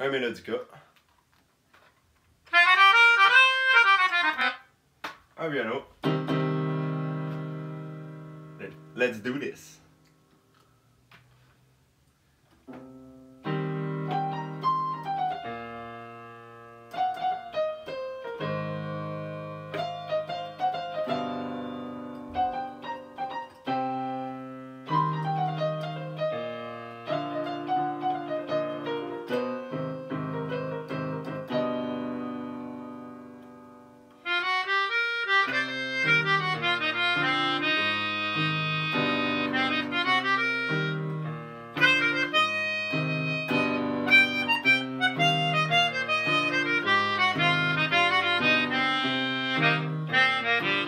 un mélodica, un piano. Let's do this. Thank you.